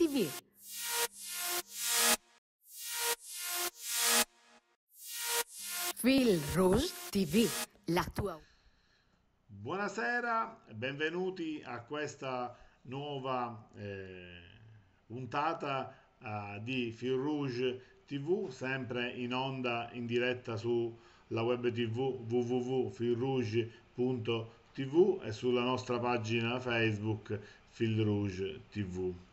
TV. Fil Rouge TV, la tua... Buonasera, benvenuti a questa nuova eh, puntata eh, di Fil Rouge TV, sempre in onda in diretta sulla web tv www.filrouge.tv e sulla nostra pagina Facebook Fil Rouge TV.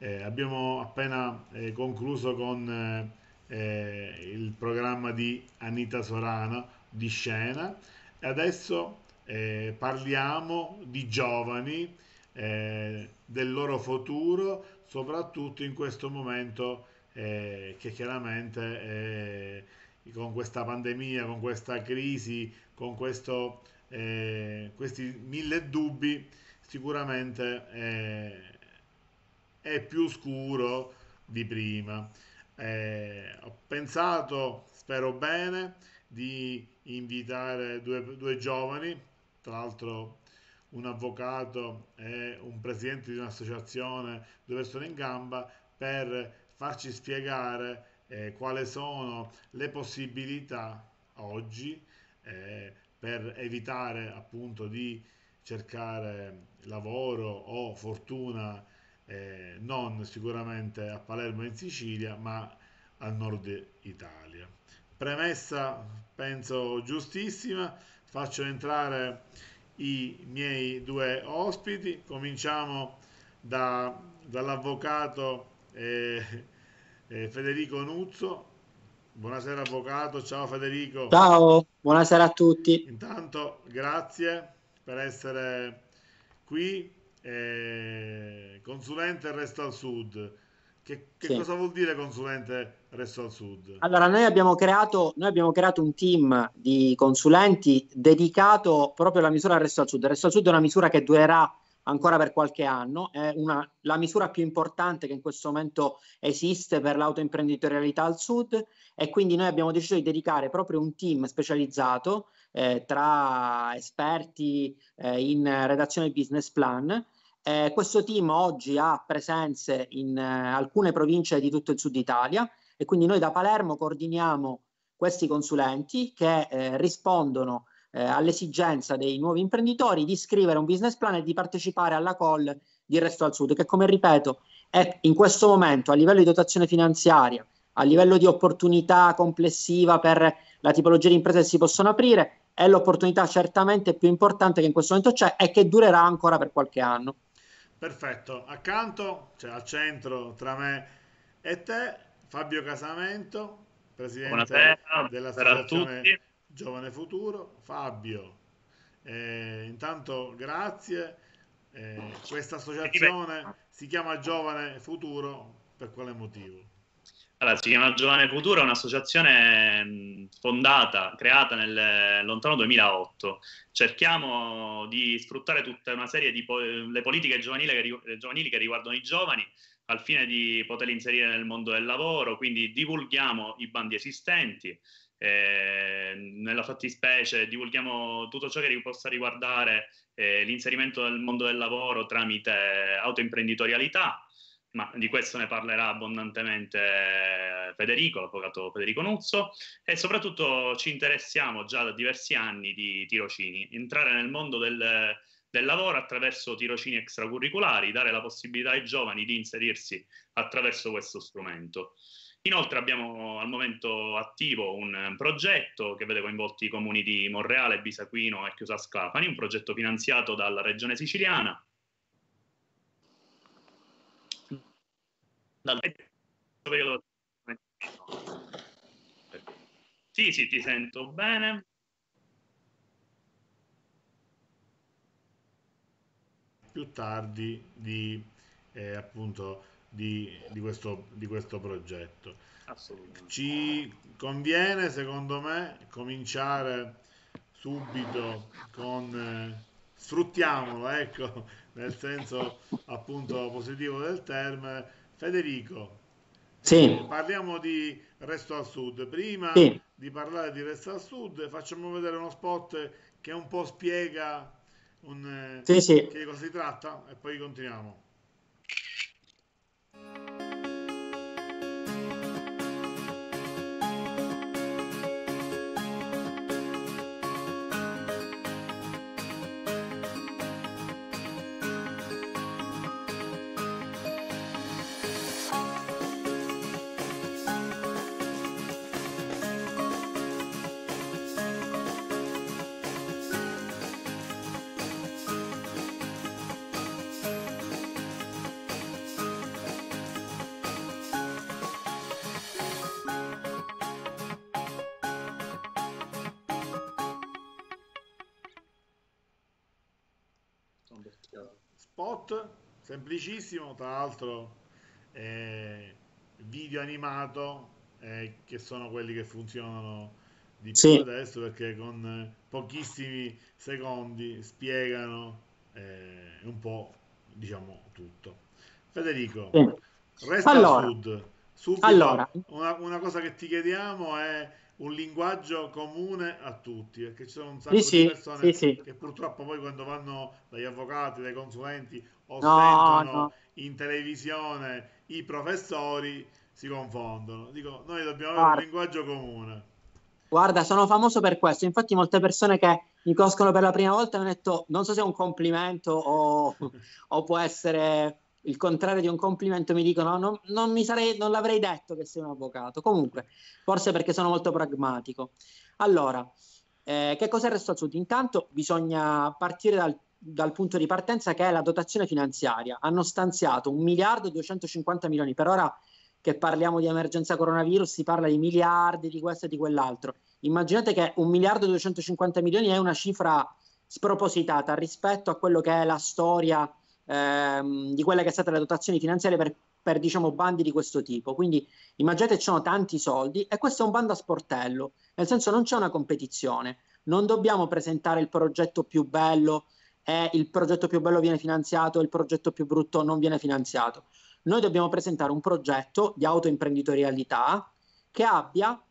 Eh, abbiamo appena eh, concluso con eh, eh, il programma di Anita Sorano di scena. E adesso eh, parliamo di giovani, eh, del loro futuro, soprattutto in questo momento che chiaramente con questa pandemia, con questa crisi, con questo, questi mille dubbi, sicuramente è più scuro di prima. Eh, ho pensato, spero bene, di invitare due, due giovani, tra l'altro un avvocato e un presidente di un'associazione, due persone in gamba, per farci spiegare eh, quali sono le possibilità oggi eh, per evitare appunto di cercare lavoro o fortuna eh, non sicuramente a Palermo in Sicilia, ma al nord Italia. Premessa, penso giustissima, faccio entrare i miei due ospiti, cominciamo da, dall'avvocato eh, eh, Federico Nuzzo. Buonasera avvocato, ciao Federico. Ciao, buonasera a tutti. Intanto grazie per essere qui eh, consulente Resto al Sud. Che, che sì. cosa vuol dire consulente Resto al Sud? Allora, noi abbiamo, creato, noi abbiamo creato un team di consulenti dedicato proprio alla misura Resto al Sud. Resto al Sud è una misura che durerà ancora per qualche anno, è una, la misura più importante che in questo momento esiste per l'autoimprenditorialità al Sud e quindi noi abbiamo deciso di dedicare proprio un team specializzato eh, tra esperti eh, in redazione business plan. Eh, questo team oggi ha presenze in eh, alcune province di tutto il sud Italia e quindi noi da Palermo coordiniamo questi consulenti che eh, rispondono eh, all'esigenza dei nuovi imprenditori di scrivere un business plan e di partecipare alla call di Resto al Sud, che come ripeto è in questo momento a livello di dotazione finanziaria, a livello di opportunità complessiva per la tipologia di imprese che si possono aprire, è l'opportunità certamente più importante che in questo momento c'è e che durerà ancora per qualche anno. Perfetto, accanto, cioè al centro tra me e te, Fabio Casamento, presidente Buonasera, dell'associazione Giovane Futuro. Fabio, eh, intanto grazie. Eh, questa associazione si chiama Giovane Futuro per quale motivo? Allora, si chiama Giovane Futuro, è un'associazione fondata, creata nel lontano 2008. Cerchiamo di sfruttare tutta una serie di po- le politiche giovanili che, giovanili che riguardano i giovani al fine di poterli inserire nel mondo del lavoro, quindi divulghiamo i bandi esistenti, eh, nella fattispecie divulghiamo tutto ciò che possa riguardare eh, l'inserimento nel mondo del lavoro tramite autoimprenditorialità, ma di questo ne parlerà abbondantemente eh, Federico, l'avvocato Federico Nuzzo, e soprattutto ci interessiamo già da diversi anni di tirocini, entrare nel mondo del, del lavoro attraverso tirocini extracurriculari, dare la possibilità ai giovani di inserirsi attraverso questo strumento. Inoltre abbiamo al momento attivo un progetto che vede coinvolti i comuni di Monreale, Bisaquino e Chiusa Sclafani, un progetto finanziato dalla regione siciliana. Dal sì sì ti sento bene. Più tardi di eh, appunto di, di, questo, di questo progetto ci conviene secondo me cominciare subito con eh, sfruttiamolo ecco nel senso appunto positivo del termine Federico, sì. Eh, parliamo di Resto al Sud. Prima sì. di parlare di Resto al Sud, facciamo vedere uno spot che un po' spiega un, sì, sì. che cosa si tratta e poi continuiamo. Spot semplicissimo, tra l'altro eh, video animato eh, che sono quelli che funzionano di più sì. adesso perché con pochissimi secondi spiegano eh, un po' diciamo tutto. Federico, sì. resta allora, al sud. Subito, allora. una, una, cosa che ti chiediamo è un linguaggio comune a tutti, perché ci sono un sacco sì, di persone sì, che purtroppo poi quando vanno dagli avvocati, dai consulenti o no, sentono no. in televisione i professori si confondono. Dico, noi dobbiamo Guarda. avere un linguaggio comune. Guarda, sono famoso per questo. Infatti, molte persone che mi conoscono per la prima volta mi hanno detto: non so se è un complimento o, o può essere il contrario di un complimento. Mi dicono: non, non, mi sarei, non l'avrei detto che sei un avvocato. Comunque, forse perché sono molto pragmatico. Allora, eh, che cos'è il resto al sud? Intanto bisogna partire dal, dal, punto di partenza che è la dotazione finanziaria. Hanno stanziato un miliardo e 250 milioni per ora che parliamo di emergenza coronavirus, si parla di miliardi, di questo e di quell'altro. Immaginate che un miliardo e 250 milioni è una cifra spropositata rispetto a quello che è la storia ehm, di quelle che è stata le dotazioni finanziarie per, per diciamo, bandi di questo tipo. Quindi immaginate ci sono tanti soldi e questo è un bando a sportello, nel senso non c'è una competizione, non dobbiamo presentare il progetto più bello e il progetto più bello viene finanziato il progetto più brutto non viene finanziato noi dobbiamo presentare un progetto di autoimprenditorialità che abbia,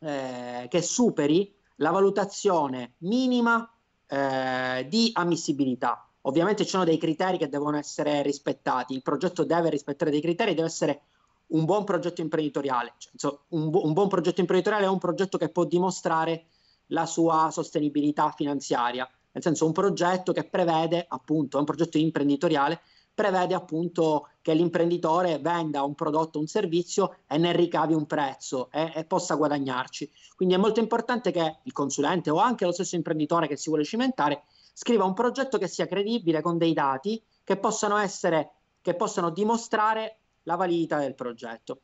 eh, che superi la valutazione minima eh, di ammissibilità. Ovviamente ci sono dei criteri che devono essere rispettati, il progetto deve rispettare dei criteri, deve essere un buon progetto imprenditoriale. Cioè, insomma, un, bu- un buon progetto imprenditoriale è un progetto che può dimostrare la sua sostenibilità finanziaria, nel senso un progetto che prevede appunto, è un progetto imprenditoriale prevede appunto che l'imprenditore venda un prodotto, un servizio e ne ricavi un prezzo e, e, possa guadagnarci. Quindi è molto importante che il consulente o anche lo stesso imprenditore che si vuole cimentare scriva un progetto che sia credibile con dei dati che possano essere, che possano dimostrare la validità del progetto.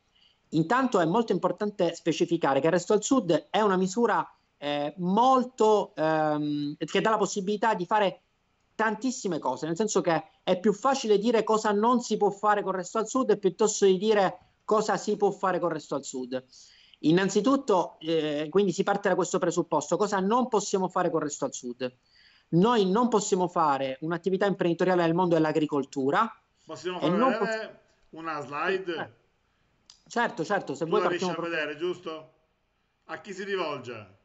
Intanto è molto importante specificare che il Resto al Sud è una misura eh, molto ehm, che dà la possibilità di fare tantissime cose, nel senso che è più facile dire cosa non si può fare con il resto al sud piuttosto di dire cosa si può fare con il resto al sud. Innanzitutto, eh, quindi si parte da questo presupposto, cosa non possiamo fare con il resto al sud? Noi non possiamo fare un'attività imprenditoriale nel mondo dell'agricoltura. Possiamo fare poss- una slide? Eh, certo, certo, se tu vuoi la riesci a vedere, giusto? A chi si rivolge?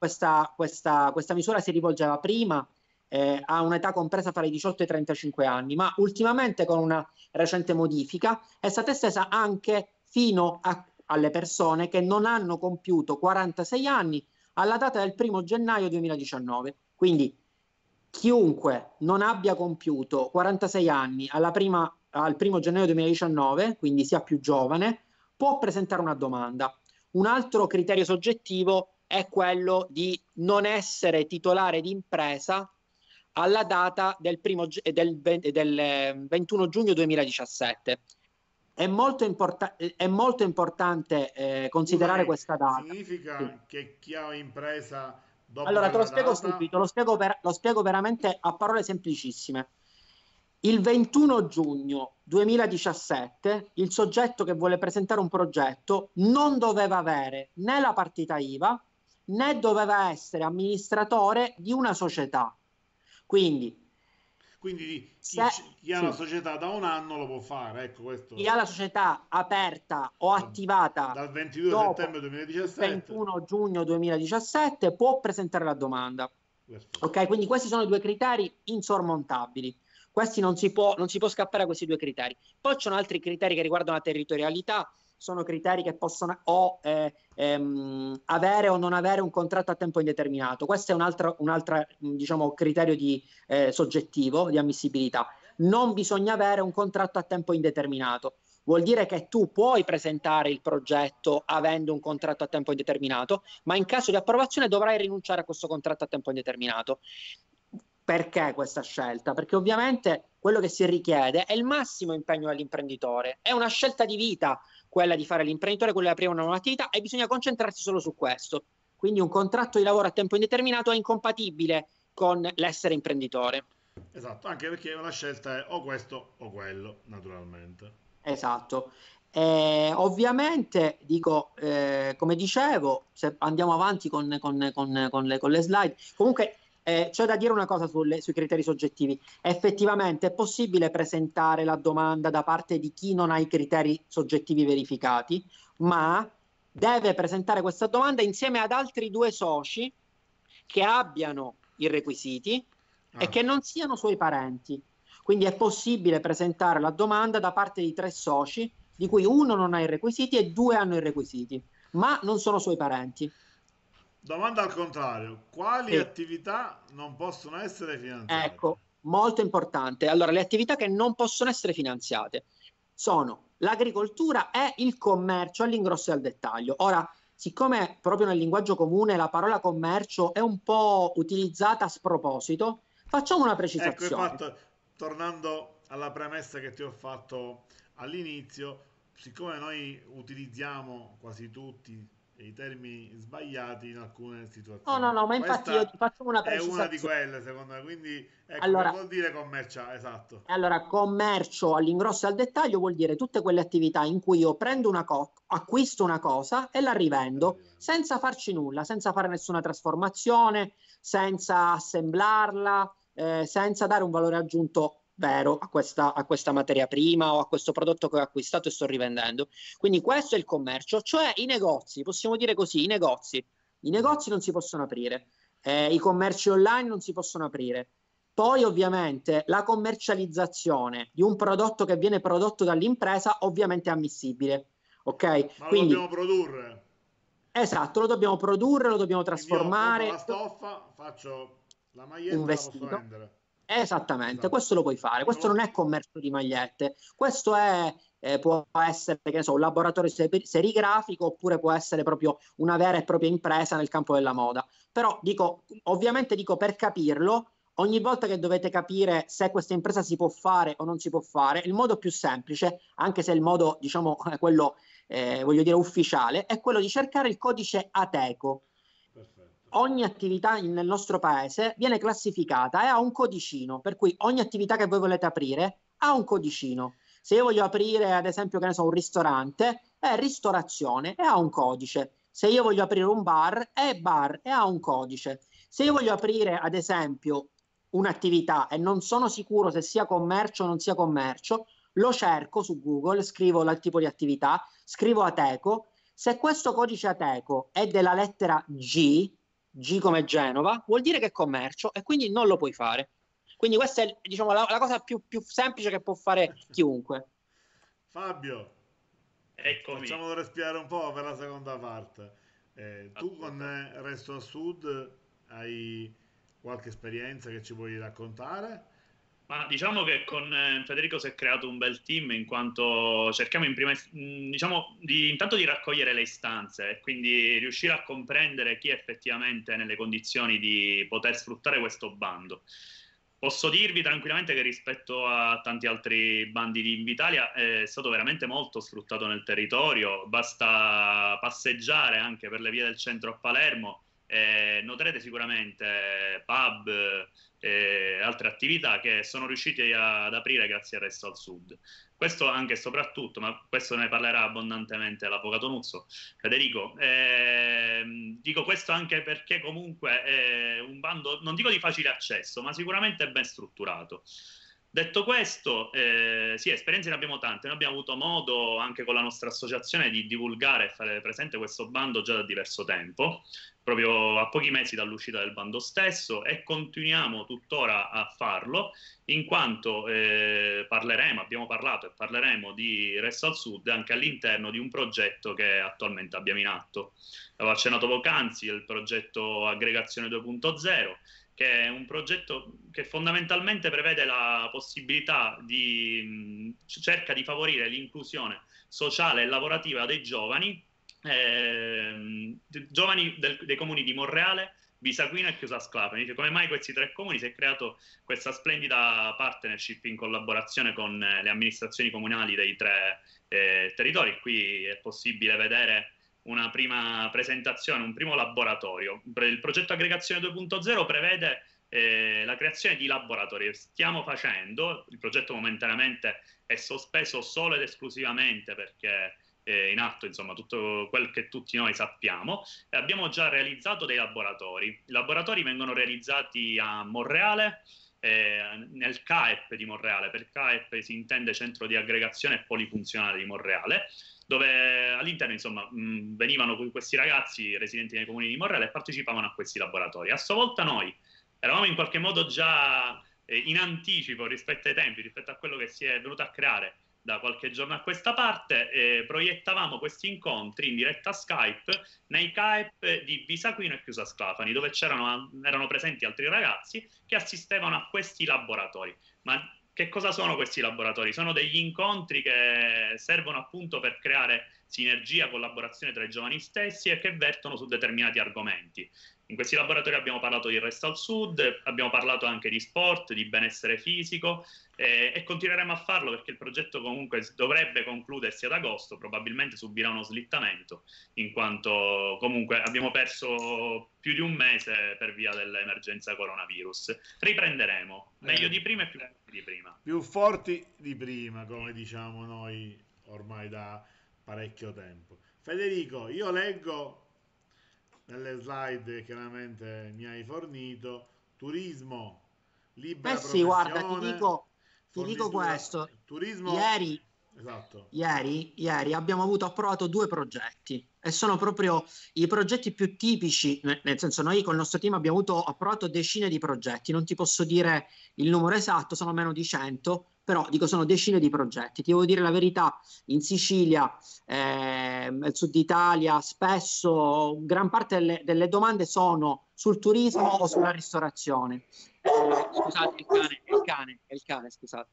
questa, questa, questa misura si rivolgeva prima eh, a un'età compresa fra i 18 e i 35 anni, ma ultimamente con una recente modifica è stata estesa anche fino a, alle persone che non hanno compiuto 46 anni alla data del 1 gennaio 2019. Quindi chiunque non abbia compiuto 46 anni prima, al 1 gennaio 2019, quindi sia più giovane, può presentare una domanda. Un altro criterio soggettivo è quello di non essere titolare di impresa alla data del, primo, del, del 21 giugno 2017. È molto, import- è molto importante eh, considerare questa data. Significa sì. che chi ha impresa dopo Allora, te lo spiego data... subito, lo spiego, per, lo spiego veramente a parole semplicissime. Il 21 giugno 2017 il soggetto che vuole presentare un progetto non doveva avere né la partita IVA né doveva essere amministratore di una società. Quindi, quindi chi, se, chi ha sì. la società da un anno lo può fare. Ecco questo. Chi ha la società aperta o attivata dal 22 settembre 2017 21 giugno 2017 può presentare la domanda. Perfetto. Ok, quindi questi sono due criteri insormontabili. Questi non si, può, non si può scappare a questi due criteri. Poi ci sono altri criteri che riguardano la territorialità, sono criteri che possono o eh, ehm, avere o non avere un contratto a tempo indeterminato. Questo è un altro, un altro diciamo, criterio di, eh, soggettivo di ammissibilità. Non bisogna avere un contratto a tempo indeterminato. Vuol dire che tu puoi presentare il progetto avendo un contratto a tempo indeterminato, ma in caso di approvazione dovrai rinunciare a questo contratto a tempo indeterminato Perché questa scelta? Perché ovviamente quello che si richiede è il massimo impegno dell'imprenditore, è una scelta di vita quella di fare l'imprenditore, quella di aprire una nuova attività e bisogna concentrarsi solo su questo. Quindi un contratto di lavoro a tempo indeterminato è incompatibile con l'essere imprenditore. Esatto, anche perché una scelta è o questo o quello, naturalmente. Esatto. Eh, ovviamente, dico, eh, come dicevo, se andiamo avanti con, con, con, con le, le, slide, comunque eh, c'è da dire una cosa sulle, sui criteri soggettivi. Effettivamente è possibile presentare la domanda da parte di chi non ha i criteri soggettivi verificati, ma deve presentare questa domanda insieme ad altri due soci che abbiano i requisiti ah. e che non siano suoi parenti. Quindi è possibile presentare la domanda da parte di tre soci, di cui uno non ha i requisiti e due hanno i requisiti, ma non sono suoi parenti. Domanda al contrario, quali sì. attività non possono essere finanziate? Ecco, molto importante. Allora, le attività che non possono essere finanziate sono l'agricoltura e il commercio all'ingrosso e al dettaglio. Ora, siccome proprio nel linguaggio comune la parola commercio è un po' utilizzata a sproposito, facciamo una precisazione. Ecco, fatto, tornando alla premessa che ti ho fatto all'inizio, siccome noi utilizziamo quasi tutti i termini sbagliati in alcune situazioni. No, no, no, ma infatti io ti faccio una precisazione. È una di quelle, secondo me, quindi ecco, allora, vuol dire commerciale, esatto. Allora, commercio all'ingrosso e al dettaglio vuol dire tutte quelle attività in cui io prendo una cosa, acquisto una cosa e la rivendo senza farci nulla, senza fare nessuna trasformazione, senza assemblarla, eh, senza dare un valore aggiunto vero a questa, a questa materia prima o a questo prodotto che ho acquistato e sto rivendendo. Quindi questo è il commercio, cioè i negozi, possiamo dire così, i negozi. I negozi non si possono aprire, eh, i commerci online non si possono aprire. Poi ovviamente la commercializzazione di un prodotto che viene prodotto dall'impresa ovviamente è ammissibile. Ok? Ma Quindi, lo dobbiamo produrre. Esatto, lo dobbiamo produrre, lo dobbiamo trasformare. Io la stoffa, faccio la maglietta, un vestito. la posso vendere. Esattamente, esatto. questo lo puoi fare. Questo non è commercio di magliette, questo è, eh, può essere che so, un laboratorio serigrafico oppure può essere proprio una vera e propria impresa nel campo della moda. Però dico, ovviamente dico per capirlo, ogni volta che dovete capire se questa impresa si può fare o non si può fare, il modo più semplice, anche se il modo, diciamo, quello, eh, voglio dire, ufficiale, è quello di cercare il codice ATECO ogni attività nel nostro paese viene classificata e ha un codicino, per cui ogni attività che voi volete aprire ha un codicino. Se io voglio aprire, ad esempio, che ne so, un ristorante, è ristorazione e ha un codice. Se io voglio aprire un bar, è bar e ha un codice. Se io voglio aprire, ad esempio, un'attività e non sono sicuro se sia commercio o non sia commercio, lo cerco su Google, scrivo il tipo di attività, scrivo Ateco. Se questo codice Ateco è della lettera G, G come Genova, vuol dire che è commercio e quindi non lo puoi fare. Quindi questa è diciamo, la, la cosa più, più, semplice che può fare chiunque. Fabio, Eccomi. facciamolo respirare un po' per la seconda parte. Eh, tu con Resto al Sud hai qualche esperienza che ci vuoi raccontare? Ma diciamo che con eh, Federico si è creato un bel team in quanto cerchiamo in prima, diciamo, di, intanto di raccogliere le istanze e quindi riuscire a comprendere chi effettivamente è nelle condizioni di poter sfruttare questo bando. Posso dirvi tranquillamente che rispetto a tanti altri bandi di Invitalia è stato veramente molto sfruttato nel territorio, basta passeggiare anche per le vie del centro a Palermo e noterete sicuramente pub, e altre attività che sono riusciti ad aprire grazie al Resto al Sud. Questo anche e soprattutto, ma questo ne parlerà abbondantemente l'avvocato Nuzzo, Federico. Eh, dico questo anche perché comunque è un bando, non dico di facile accesso, ma sicuramente ben strutturato. Detto questo, eh, sì, esperienze ne abbiamo tante. Noi abbiamo avuto modo anche con la nostra associazione di divulgare e fare presente questo bando già da diverso tempo proprio a pochi mesi dall'uscita del bando stesso e continuiamo tuttora a farlo in quanto eh, parleremo, abbiamo parlato e parleremo di Resto al Sud anche all'interno di un progetto che attualmente abbiamo in atto. Avevo accennato poc'anzi il progetto Aggregazione 2.0 che è un progetto che fondamentalmente prevede la possibilità di cerca di favorire l'inclusione sociale e lavorativa dei giovani eh, giovani del, dei comuni di Monreale, Bisaquino e Chiusa Sclafani. Dice come mai questi tre comuni si è creato questa splendida partnership in collaborazione con eh, le amministrazioni comunali dei tre eh, territori. Qui è possibile vedere una prima presentazione, un primo laboratorio. Il progetto aggregazione 2.0 prevede eh, la creazione di laboratori. Stiamo facendo, il progetto momentaneamente è sospeso solo ed esclusivamente perché in atto insomma tutto quel che tutti noi sappiamo abbiamo già realizzato dei laboratori i laboratori vengono realizzati a Monreale eh, nel CAEP di Monreale per CAEP si intende centro di aggregazione polifunzionale di Monreale dove all'interno insomma mh, venivano questi ragazzi residenti nei comuni di Monreale e partecipavano a questi laboratori a sua volta noi eravamo in qualche modo già eh, in anticipo rispetto ai tempi rispetto a quello che si è venuto a creare da qualche giorno a questa parte eh, proiettavamo questi incontri in diretta Skype nei CAEP di Visaquino e Chiusa Sclafani, dove erano presenti altri ragazzi che assistevano a questi laboratori. Ma che cosa sono questi laboratori? Sono degli incontri che servono appunto per creare sinergia, collaborazione tra i giovani stessi e che vertono su determinati argomenti. In questi laboratori abbiamo parlato di Resto al Sud, abbiamo parlato anche di sport, di benessere fisico eh, e continueremo a farlo perché il progetto comunque dovrebbe concludersi ad agosto, probabilmente subirà uno slittamento, in quanto comunque abbiamo perso più di un mese per via dell'emergenza coronavirus. Riprenderemo, meglio eh, di prima e più forti di prima. Più forti di prima, come diciamo noi ormai da parecchio tempo. Federico, io leggo nelle slide che chiaramente mi hai fornito, turismo, libera Eh sì, guarda, ti dico, ti dico questo. Turismo... Ieri, esatto. ieri, ieri abbiamo avuto approvato due progetti e sono proprio i progetti più tipici, nel senso noi con il nostro team abbiamo avuto approvato decine di progetti, non ti posso dire il numero esatto, sono meno di 100, però dico sono decine di progetti. Ti devo dire la verità, in Sicilia, eh, nel sud Italia, spesso gran parte delle, delle domande sono sul turismo o sulla ristorazione. Eh, scusate, il cane, il cane, il cane, scusate.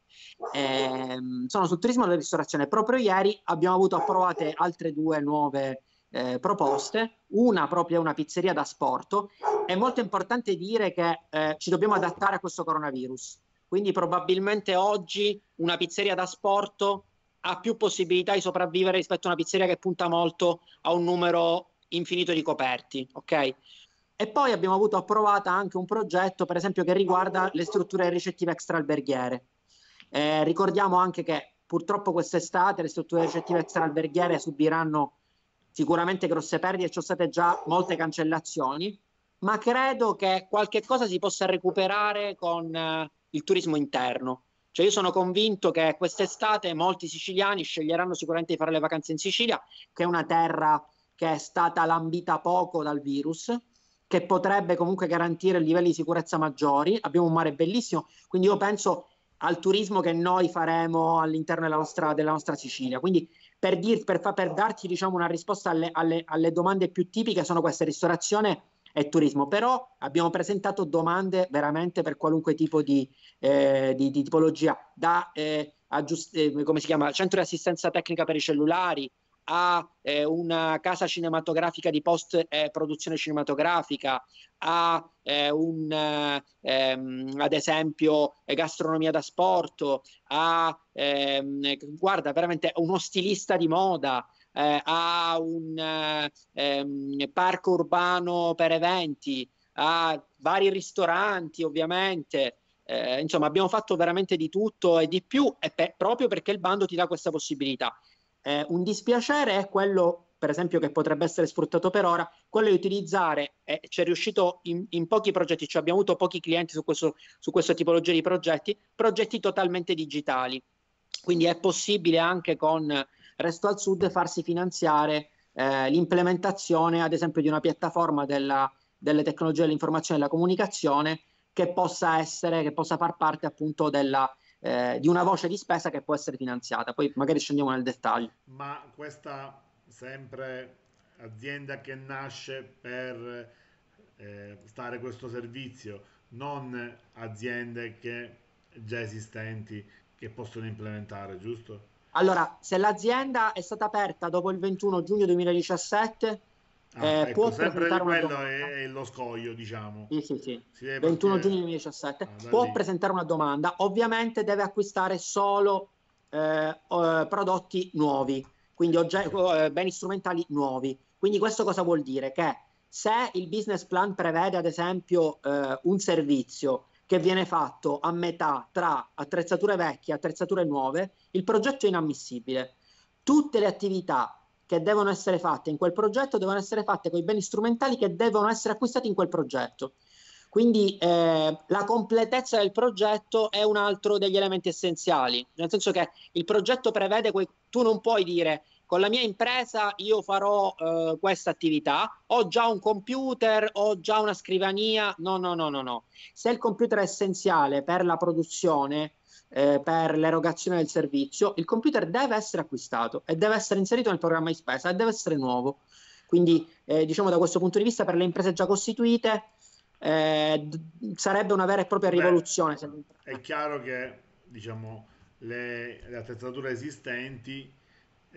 Eh, sono sul turismo e la ristorazione. Proprio ieri abbiamo avuto approvate altre due nuove eh, proposte, una proprio una pizzeria da sport. È molto importante dire che eh, ci dobbiamo adattare a questo coronavirus quindi probabilmente oggi una pizzeria da sport ha più possibilità di sopravvivere rispetto a una pizzeria che punta molto a un numero infinito di coperti, ok? E poi abbiamo avuto approvata anche un progetto, per esempio, che riguarda le strutture ricettive extraalberghiere. Eh, ricordiamo anche che purtroppo quest'estate le strutture ricettive extraalberghiere subiranno sicuramente grosse perdite, ci sono state già molte cancellazioni, ma credo che qualche cosa si possa recuperare con eh, il turismo interno. Cioè io sono convinto che quest'estate molti siciliani sceglieranno sicuramente di fare le vacanze in Sicilia, che è una terra che è stata lambita poco dal virus, che potrebbe comunque garantire livelli di sicurezza maggiori. Abbiamo un mare bellissimo, quindi io penso al turismo che noi faremo all'interno della nostra, della nostra Sicilia. Quindi per, dir, per, per darti diciamo, una risposta alle, alle, alle domande più tipiche sono queste ristorazione e turismo, però abbiamo presentato domande veramente per qualunque tipo di, eh, di, di tipologia, da eh, aggiust- eh, come si chiama, centro di assistenza tecnica per i cellulari, a eh, una casa cinematografica di post eh, produzione cinematografica, a eh, un, ehm, ad esempio gastronomia da sport, a ehm, guarda veramente uno stilista di moda, eh, a un ehm, parco urbano per eventi, a vari ristoranti ovviamente. Eh, insomma, abbiamo fatto veramente di tutto e di più, e pe- proprio perché il bando ti dà questa possibilità. Eh, un dispiacere è quello, per esempio, che potrebbe essere sfruttato per ora, quello di utilizzare, e ci è riuscito in, in, pochi progetti, cioè abbiamo avuto pochi clienti su questo, su questa tipologia di progetti, progetti totalmente digitali. Quindi è possibile anche con Resto al Sud farsi finanziare eh, l'implementazione, ad esempio, di una piattaforma della, delle tecnologie dell'informazione e della comunicazione che possa essere, che possa far parte appunto della, eh, di una voce di spesa che può essere finanziata. Poi magari scendiamo nel dettaglio. Ma questa sempre azienda che nasce per eh, stare questo servizio, non aziende che già esistenti che possono implementare, giusto? Allora, se l'azienda è stata aperta dopo il 21 giugno 2017, Ah, eh, ecco, può presentare una domanda. è, è lo scoglio, diciamo. Sì, sì, sì. Si deve 21 partire- giugno 2017, Ah, può lì. presentare una domanda, ovviamente deve acquistare solo eh, eh, prodotti nuovi, quindi ogge- eh, beni strumentali nuovi. Quindi questo cosa vuol dire? Che se il business plan prevede ad esempio eh, un servizio che viene fatto a metà tra attrezzature vecchie e attrezzature nuove, il progetto è inammissibile. Tutte le attività che devono essere fatte in quel progetto devono essere fatte con i beni strumentali che devono essere acquistati in quel progetto. Quindi eh, la completezza del progetto è un altro degli elementi essenziali, nel senso che il progetto prevede, quei, tu non puoi dire con la mia impresa io farò eh, questa attività, ho già un computer, ho già una scrivania, no, no, no, no, no. Se il computer è essenziale per la produzione, eh, per l'erogazione del servizio, il computer deve essere acquistato e deve essere inserito nel programma di spesa e deve essere nuovo. Quindi, eh, diciamo da questo punto di vista, per le imprese già costituite eh, sarebbe una vera e propria Beh, rivoluzione. È chiaro che diciamo, le, le attrezzature esistenti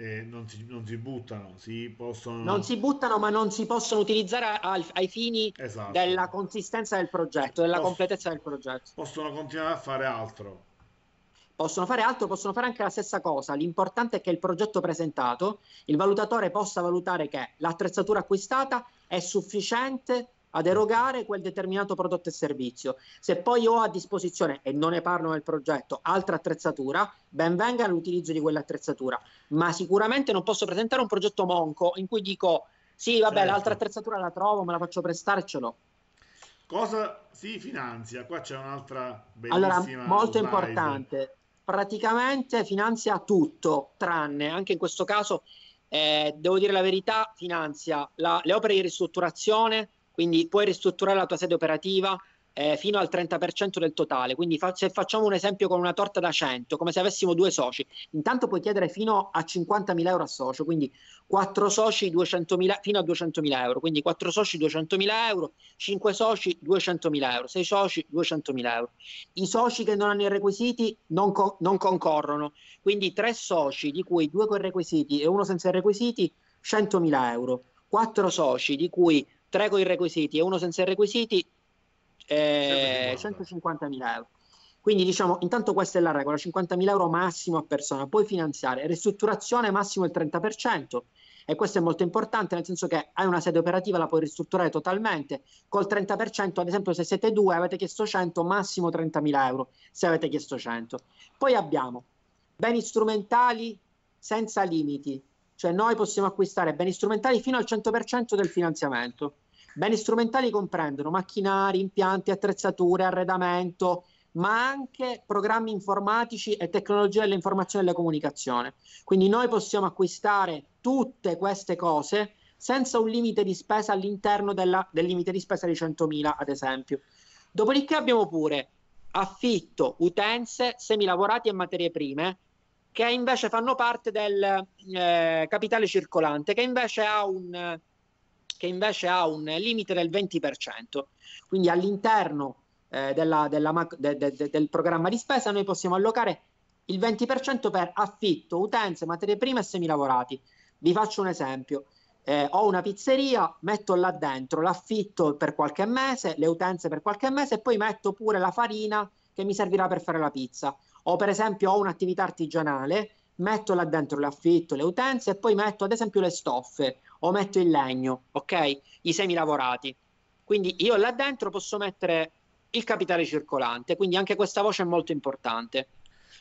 eh, non, si, non si buttano, si possono... Non si buttano, ma non si possono utilizzare al- ai fini Esatto. della consistenza del progetto, della Posso- completezza del progetto. Possono continuare a fare altro. Possono fare altro, possono fare anche la stessa cosa. L'importante è che il progetto presentato, il valutatore possa valutare che l'attrezzatura acquistata è sufficiente ad erogare quel determinato prodotto e servizio. Se poi ho a disposizione, e non ne parlo nel progetto, altra attrezzatura, ben venga l'utilizzo di quell'attrezzatura. Ma sicuramente non posso presentare un progetto monco in cui dico sì, vabbè, Certo. l'altra attrezzatura la trovo, me la faccio prestare e ce l'ho. Cosa si finanzia? Qua c'è un'altra Allora, bellissima molto slide. importante, praticamente finanzia tutto, tranne anche in questo caso, eh, devo dire la verità, finanzia la- le opere di ristrutturazione, quindi puoi ristrutturare la tua sede operativa eh, fino al 30% del totale. Quindi fa- se facciamo un esempio con una torta da 100, come se avessimo due soci, intanto puoi chiedere fino a 50.000 euro a socio, quindi 4 soci 200.000, fino a 200.000 euro, quindi 4 soci 200.000 euro, 5 soci 200.000 euro, 6 soci 200.000 euro. I soci che non hanno i requisiti non, co- non concorrono, quindi 3 soci di cui 2 con requisiti e uno senza requisiti 100.000 euro, 4 soci di cui 3 con i requisiti e uno senza i requisiti eh, 150.000 euro. Quindi diciamo, intanto questa è la regola, 50.000 euro massimo a persona, puoi finanziare, ristrutturazione massimo il 30%, e questo è molto importante nel senso che hai una sede operativa, la puoi ristrutturare totalmente, col 30%, ad esempio se siete due avete chiesto 100, massimo 30.000 euro se avete chiesto 100. Poi abbiamo beni strumentali senza limiti, cioè noi possiamo acquistare beni strumentali fino al 100% del finanziamento. Beni strumentali comprendono macchinari, impianti, attrezzature, arredamento, ma anche programmi informatici e tecnologie dell'informazione e della comunicazione. Quindi noi possiamo acquistare tutte queste cose senza un limite di spesa all'interno della- del limite di spesa di 100.000, ad esempio. Dopodiché abbiamo pure affitto, utenze, semilavorati e materie prime che invece fanno parte del eh, capitale circolante, che invece ha un che invece ha un limite del 20%. Quindi all'interno eh, della- della de- de- de- del programma di spesa noi possiamo allocare il 20% per affitto, utenze, materie prime e semilavorati. Vi faccio un esempio. Eh, ho una pizzeria, metto là dentro l'affitto per qualche mese, le utenze per qualche mese e poi metto pure la farina che mi servirà per fare la pizza. O per esempio ho un'attività artigianale, metto là dentro l'affitto, le utenze e poi metto ad esempio le stoffe o metto il legno, ok? I semilavorati. Quindi io là dentro posso mettere il capitale circolante, quindi anche questa voce è molto importante.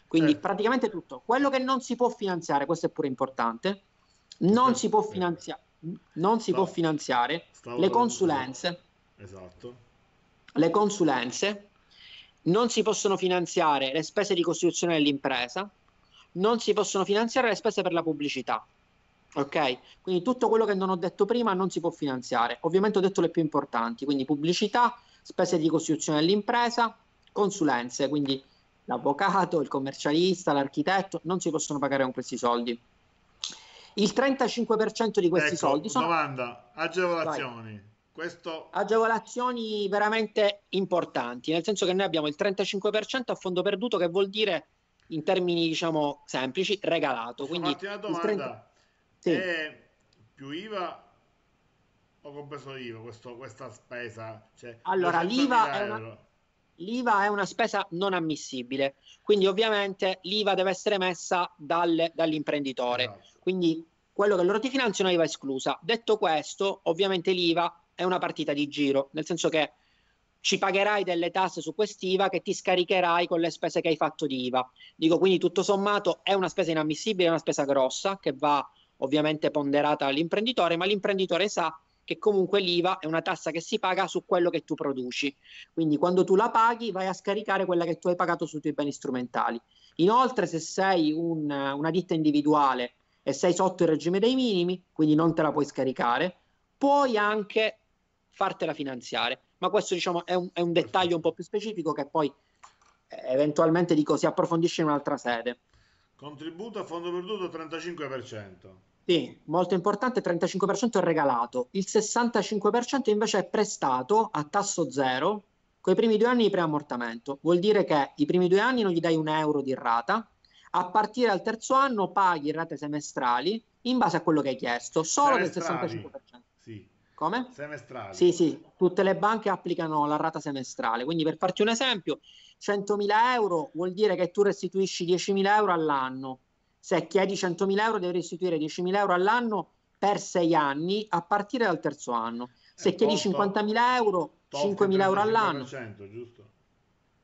Quindi Certo. praticamente tutto. Quello che non si può finanziare, questo è pure importante, non Certo. si può finanziare, non si No. può finanziare Stavo- le consulenze, Esatto. le consulenze, non si possono finanziare le spese di costituzione dell'impresa, non si possono finanziare le spese per la pubblicità. Ok? Quindi tutto quello che non ho detto prima non si può finanziare. Ovviamente ho detto le più importanti, quindi pubblicità, spese di costituzione dell'impresa, consulenze, quindi l'avvocato, il commercialista, l'architetto, non si possono pagare con questi soldi. Il 35% di questi Ecco, soldi sono domanda, agevolazioni. Questo agevolazioni veramente importanti, nel senso che noi abbiamo il 35% a fondo perduto, che vuol dire in termini diciamo semplici regalato. Quindi una il 30 domanda? sì. È più IVA o compreso l'IVA questo, questa spesa? Cioè, allora, l'IVA è, una, l'IVA è, una, spesa non ammissibile, quindi ovviamente l'IVA deve essere messa dal, dall'imprenditore. Esatto. Quindi quello che loro ti finanziano è IVA esclusa. Detto questo, ovviamente l'IVA è una partita di giro, nel senso che ci pagherai delle tasse su quest'IVA che ti scaricherai con le spese che hai fatto di IVA. Dico quindi tutto sommato è una spesa inammissibile, è una spesa grossa che va ovviamente ponderata all'imprenditore, ma l'imprenditore sa che comunque l'IVA è una tassa che si paga su quello che tu produci. Quindi quando tu la paghi vai a scaricare quella che tu hai pagato sui tuoi beni strumentali. Inoltre se sei un, una ditta individuale e sei sotto il regime dei minimi, quindi non te la puoi scaricare, puoi anche fartela finanziare ma questo diciamo è un, è un dettaglio un po' più specifico che poi eh, eventualmente dico si approfondisce in un'altra sede. Contributo a fondo perduto 35%. Sì, molto importante, 35% è regalato, il 65% invece è prestato a tasso zero con i primi due anni di preammortamento. Vuol dire che i primi due anni non gli dai un euro di rata, a partire dal terzo anno paghi rate semestrali in base a quello che hai chiesto, solo semestrali. del 65%. Sì. Come? Semestrali. Sì, sì, tutte le banche applicano la rata semestrale. Quindi per farti un esempio, 100.000 euro vuol dire che tu restituisci 10.000 euro all'anno. Se chiedi 100.000 euro devi restituire 10.000 euro all'anno per sei anni a partire dal terzo anno. Se eh, chiedi 50.000 euro, 5.000 euro all'anno. Giusto?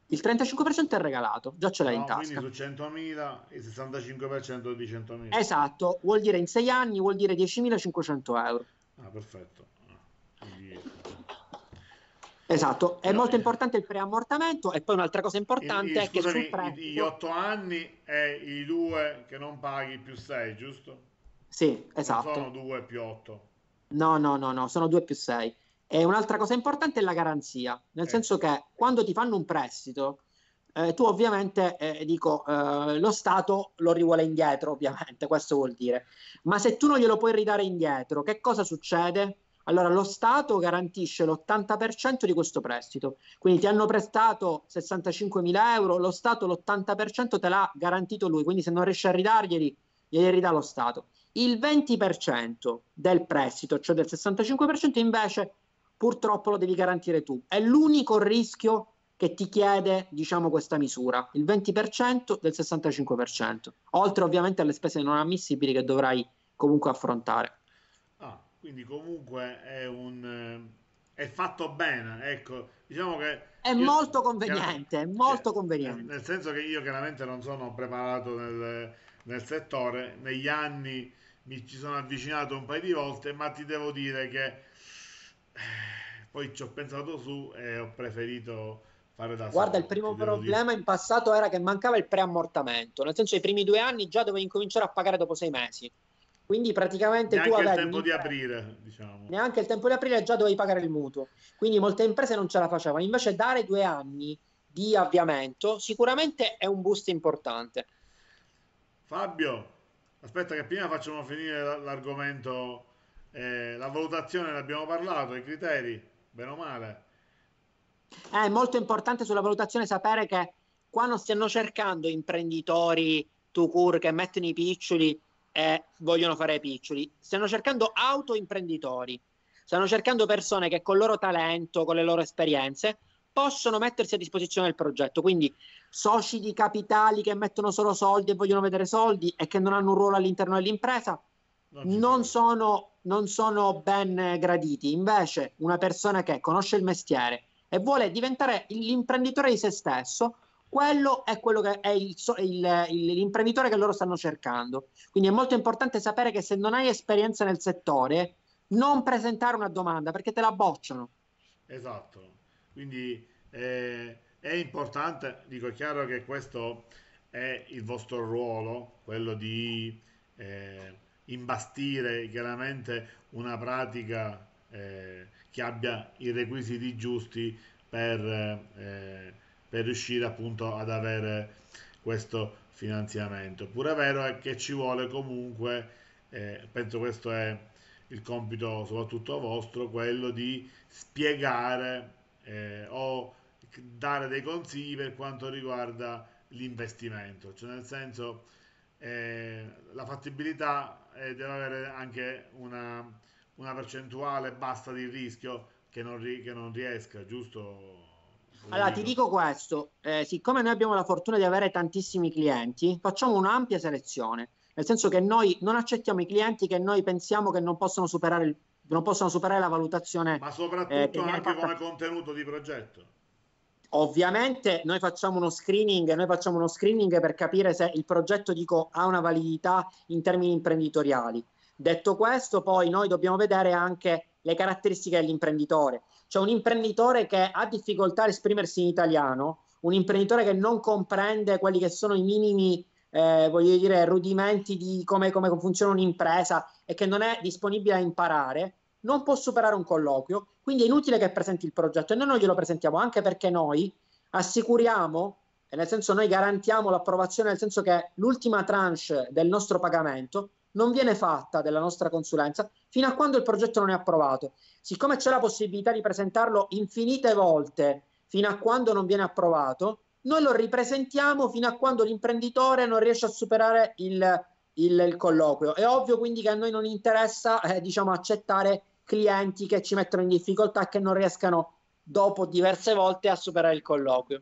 Il 35% è regalato, già ce l'hai no, in tasca. Quindi su 100.000 il 65% di 100.000. Esatto, vuol dire in sei anni vuol dire 10.500 euro. Ah, perfetto. Esatto, è molto importante il preammortamento e poi un'altra cosa importante il, il, è che scusami, sul prezzo... gli otto anni e i due che non paghi più sei, giusto? Sì, esatto. Non sono due più otto. No, no, no, no, sono due più sei. E un'altra cosa importante è la garanzia, nel eh. senso che quando ti fanno un prestito, eh, tu ovviamente, eh, dico, eh, lo Stato lo rivuole indietro, ovviamente, questo vuol dire. Ma se tu non glielo puoi ridare indietro, che cosa succede? Allora lo Stato garantisce l'80% di questo prestito, quindi ti hanno prestato 65.000 euro, lo Stato l'80% te l'ha garantito lui, quindi se non riesci a ridarglieli, glieli ridà lo Stato. Il 20% del prestito, cioè del 65% invece, purtroppo lo devi garantire tu. È l'unico rischio che ti chiede, diciamo, questa misura, il 20% del 65%, oltre ovviamente alle spese non ammissibili che dovrai comunque affrontare quindi comunque è un eh, è fatto bene ecco diciamo che è io, molto conveniente è molto conveniente nel senso che io chiaramente non sono preparato nel, nel settore negli anni mi ci sono avvicinato un paio di volte ma ti devo dire che eh, poi ci ho pensato su e ho preferito fare da Guarda, il primo problema in passato era che mancava il preammortamento, nel senso i primi due anni già dovevi incominciare a pagare dopo sei mesi. Quindi praticamente neanche tu avevi il tempo di aprire, diciamo. Neanche il tempo di aprire già dovevi pagare il mutuo. Quindi molte imprese non ce la facevano. Invece dare due anni di avviamento sicuramente è un boost importante. Fabio, aspetta che prima facciamo finire l'argomento. Eh, la valutazione ne abbiamo parlato, i criteri, bene o male. È molto importante sulla valutazione sapere che qua non stiano cercando imprenditori to cure che mettono i piccioli e vogliono fare piccioli, stanno cercando autoimprenditori, stanno cercando persone che con il loro talento, con le loro esperienze, possono mettersi a disposizione del progetto. Quindi soci di capitali che mettono solo soldi e vogliono vedere soldi e che non hanno un ruolo all'interno dell'impresa non sono, non sono ben graditi. Invece, una persona che conosce il mestiere e vuole diventare l'imprenditore di se stesso quello è quello che è il, il, il, l'imprenditore che loro stanno cercando. Quindi è molto importante sapere che se non hai esperienza nel settore, non presentare una domanda perché te la bocciano. Esatto, quindi eh, è importante, dico è chiaro che questo è il vostro ruolo, quello di eh, imbastire chiaramente una pratica eh, che abbia i requisiti giusti per eh, per riuscire appunto ad avere questo finanziamento. Pure è vero è che ci vuole comunque, eh, penso questo è il compito soprattutto vostro, quello di spiegare eh, o dare dei consigli per quanto riguarda l'investimento, cioè nel senso eh, la fattibilità eh, deve avere anche una, una percentuale basta di rischio che non, che non riesca, giusto? Allora, ti dico questo, eh, siccome noi abbiamo la fortuna di avere tantissimi clienti, facciamo un'ampia selezione, nel senso che noi non accettiamo i clienti che noi pensiamo che non possono superare, il, non possono superare la valutazione. Ma soprattutto eh, anche fatta... come contenuto di progetto. Ovviamente noi facciamo uno screening, noi facciamo uno screening per capire se il progetto dico, ha una validità in termini imprenditoriali. Detto questo, poi noi dobbiamo vedere anche le caratteristiche dell'imprenditore. Cioè un imprenditore che ha difficoltà a esprimersi in italiano, un imprenditore che non comprende quelli che sono i minimi, eh, voglio dire, rudimenti di come, come funziona un'impresa e che non è disponibile a imparare, non può superare un colloquio, quindi è inutile che presenti il progetto e noi non glielo presentiamo anche perché noi assicuriamo, nel senso noi garantiamo l'approvazione, nel senso che l'ultima tranche del nostro pagamento non viene fatta della nostra consulenza fino a quando il progetto non è approvato. Siccome c'è la possibilità di presentarlo infinite volte fino a quando non viene approvato, noi lo ripresentiamo fino a quando l'imprenditore non riesce a superare il, il, il colloquio. È ovvio quindi che a noi non interessa eh, diciamo, accettare clienti che ci mettono in difficoltà e che non riescano dopo diverse volte a superare il colloquio.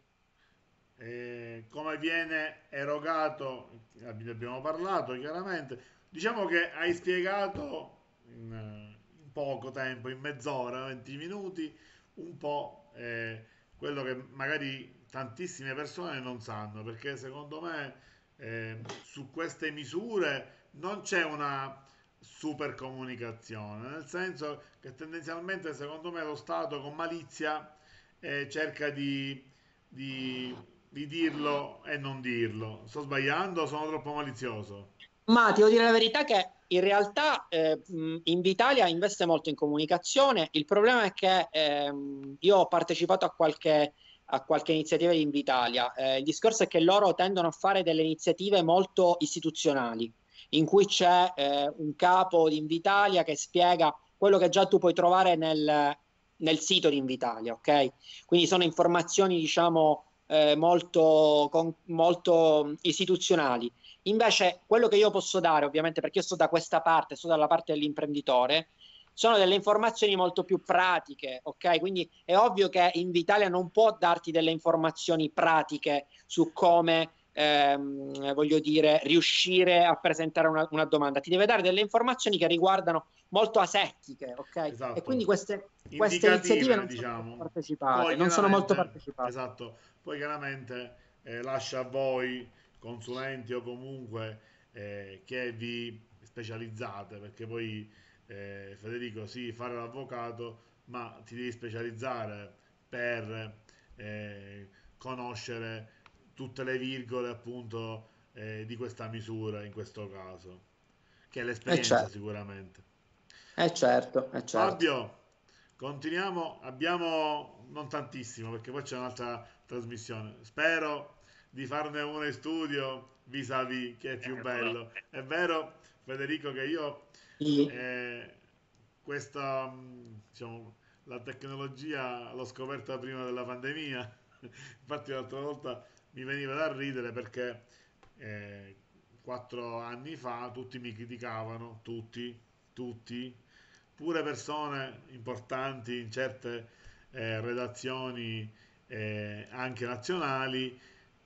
Eh, come viene erogato, abbiamo parlato chiaramente, Diciamo che hai spiegato in, in poco tempo, in mezz'ora, 20 minuti, un po' eh, quello che magari tantissime persone non sanno, perché secondo me eh, su queste misure non c'è una super comunicazione, nel senso che tendenzialmente secondo me lo Stato con malizia eh, cerca di, di, di dirlo e non dirlo. Sto sbagliando o sono troppo malizioso? Ma ti devo dire la verità che in realtà eh, Invitalia investe molto in comunicazione. Il problema è che ehm, io ho partecipato a qualche, a qualche iniziativa di Invitalia. Eh, il discorso è che loro tendono a fare delle iniziative molto istituzionali, in cui c'è eh, un capo di Invitalia che spiega quello che già tu puoi trovare nel, nel sito di Invitalia, ok? Quindi sono informazioni, diciamo, eh, molto, con, molto istituzionali. Invece, quello che io posso dare, ovviamente, perché io sto da questa parte, sto dalla parte dell'imprenditore, sono delle informazioni molto più pratiche, ok? Quindi è ovvio che Invitalia non può darti delle informazioni pratiche su come, ehm, voglio dire, riuscire a presentare una, una, domanda. Ti deve dare delle informazioni che riguardano molto asettiche, ok? Esatto. E quindi queste, queste iniziative non diciamo. sono partecipate, non sono molto partecipate. Esatto. Poi chiaramente eh, lascia a voi consulenti o comunque eh, che vi specializzate, perché poi eh, Federico sì, fare l'avvocato, ma ti devi specializzare per eh, conoscere tutte le virgole appunto eh, di questa misura in questo caso, che è l'esperienza certo. sicuramente. Eh certo, eh certo. Fabio, continuiamo, abbiamo non tantissimo perché poi c'è un'altra trasmissione. Spero di farne uno in studio vis-à-vis che è più bello. È vero, Federico, che io eh, questa diciamo, la tecnologia l'ho scoperta prima della pandemia. Infatti, l'altra volta mi veniva da ridere perché eh, quattro anni fa tutti mi criticavano, tutti, tutti, pure persone importanti in certe eh, redazioni eh, anche nazionali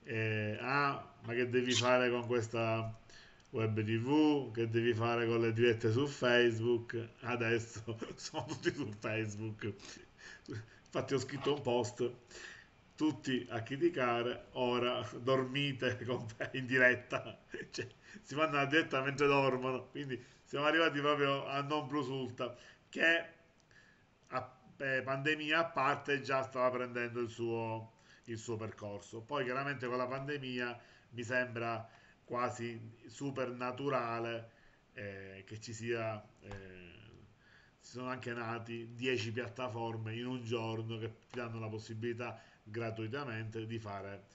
eh, ah, ma che devi fare con questa web tv, che devi fare con le dirette su Facebook, adesso sono tutti su Facebook. Infatti ho scritto un post, tutti a criticare, ora dormite in diretta, cioè, si fanno la diretta mentre dormono, quindi siamo arrivati proprio a non plus ultra, che a eh, pandemia a parte già stava prendendo il suo il suo percorso. Poi chiaramente con la pandemia mi sembra quasi super naturale eh, che ci sia, eh, ci sono anche nati 10 piattaforme in un giorno che ti danno la possibilità gratuitamente di fare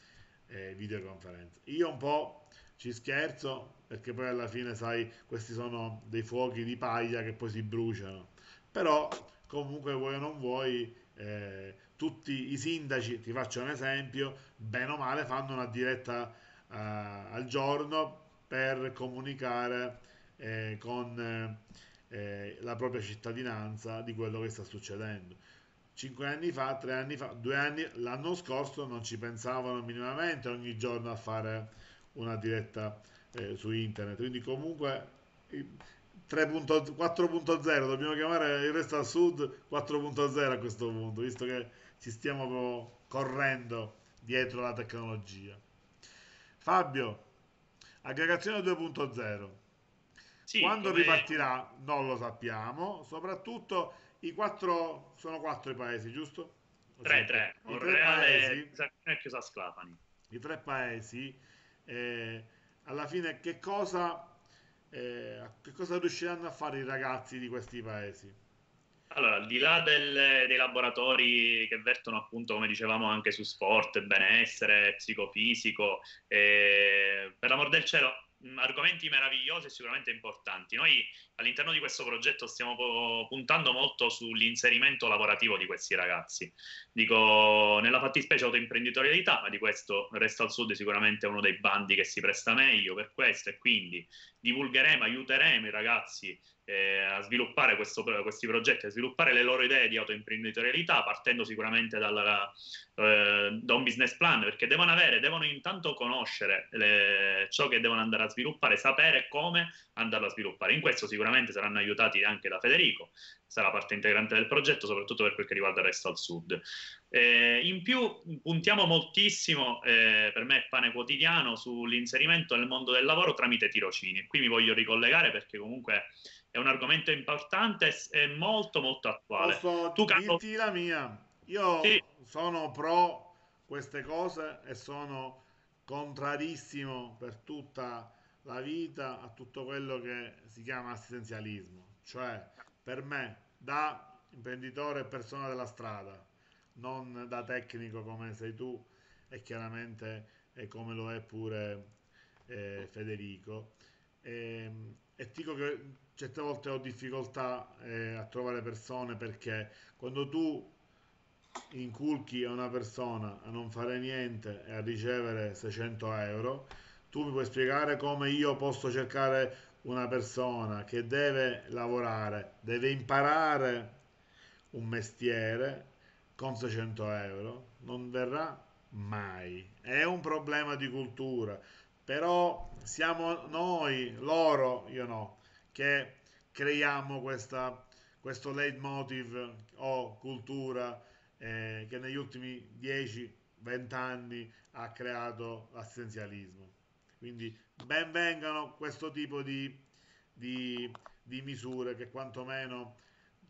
eh, videoconferenze. Io un po' ci scherzo perché poi alla fine sai questi sono dei fuochi di paglia che poi si bruciano però comunque vuoi o non vuoi eh, tutti i sindaci, ti faccio un esempio, bene o male fanno una diretta uh, al giorno per comunicare eh, con eh, la propria cittadinanza di quello che sta succedendo. Cinque anni fa, tre anni fa, due anni, l'anno scorso non ci pensavano minimamente ogni giorno a fare una diretta eh, su internet. Quindi comunque 4.0 dobbiamo chiamare il resto al sud 4.0 a questo punto, visto che ci stiamo correndo dietro la tecnologia. Fabio, aggregazione 2.0. Sì, Quando come... ripartirà non lo sappiamo, soprattutto i quattro, sono quattro i paesi, giusto? Tre, tre, I tre paesi. I tre paesi, eh, alla fine che cosa, eh, che cosa riusciranno a fare i ragazzi di questi paesi? Allora, al di là del, dei laboratori che vertono appunto, come dicevamo, anche su sport, benessere, psicofisico, eh, per l'amor del cielo, argomenti meravigliosi e sicuramente importanti. Noi all'interno di questo progetto stiamo puntando molto sull'inserimento lavorativo di questi ragazzi. Dico, nella fattispecie autoimprenditorialità, ma di questo Resto al Sud sicuramente è uno dei bandi che si presta meglio per questo e quindi divulgheremo, aiuteremo i ragazzi eh, a sviluppare questo, questi progetti, a sviluppare le loro idee di autoimprenditorialità, partendo sicuramente dalla, eh, da un business plan, perché devono avere, devono intanto conoscere le, ciò che devono andare a sviluppare, sapere come andarlo a sviluppare. In questo sicuramente saranno aiutati anche da Federico, sarà parte integrante del progetto, soprattutto per quel che riguarda il resto al sud. Eh, in più puntiamo moltissimo, eh, per me è pane quotidiano, sull'inserimento nel mondo del lavoro tramite tirocini. Qui mi voglio ricollegare perché comunque è un argomento importante e molto molto attuale. Posso tu, dirti la mia? Io sì. sono pro queste cose e sono contrarissimo per tutta la vita a tutto quello che si chiama assistenzialismo. Cioè, per me, da imprenditore e persona della strada, non da tecnico come sei tu e chiaramente è come lo è pure eh, Federico. E, ehm, e dico che certe volte ho difficoltà eh, a trovare persone perché quando tu inculchi a una persona a non fare niente e a ricevere 600 euro, tu mi puoi spiegare come io posso cercare una persona che deve lavorare, deve imparare un mestiere con 600 euro? Non verrà mai. È un problema di cultura. Però siamo noi, loro, io no, che creiamo questa, questo leitmotiv o cultura eh, che negli ultimi 10-20 anni ha creato l'assistenzialismo. Quindi ben vengano questo tipo di, di, di misure che quantomeno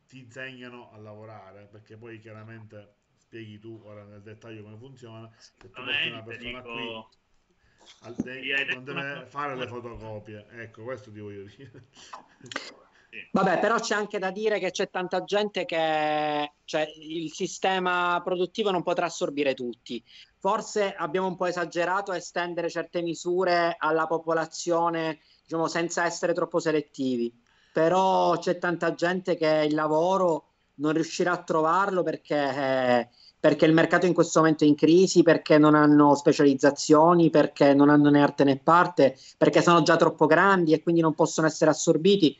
ti insegnano a lavorare, perché poi chiaramente spieghi tu ora nel dettaglio come funziona. Se tu porti una persona dico... qui non deve fare le fotocopie. Ecco, questo ti voglio dire. Vabbè, però c'è anche da dire che c'è tanta gente che cioè, il sistema produttivo non potrà assorbire tutti. Forse abbiamo un po' esagerato a estendere certe misure alla popolazione, diciamo, senza essere troppo selettivi. Però c'è tanta gente che il lavoro non riuscirà a trovarlo perché eh, perché il mercato in questo momento è in crisi, perché non hanno specializzazioni, perché non hanno né arte né parte, perché sono già troppo grandi e quindi non possono essere assorbiti.